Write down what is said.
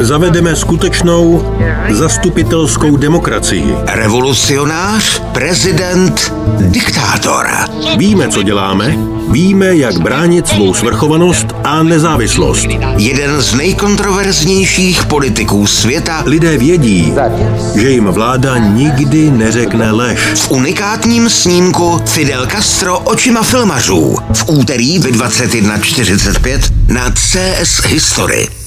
Zavedeme skutečnou zastupitelskou demokracii. Revolucionář, prezident, diktátor. Víme, co děláme, víme, jak bránit svou svrchovanost a nezávislost. Jeden z nejkontroverznějších politiků světa Lidé vědí, že jim vláda nikdy neřekne lež. v unikátním snímku Fidel Castro očima filmařů v úterý ve 21.45 na CS History.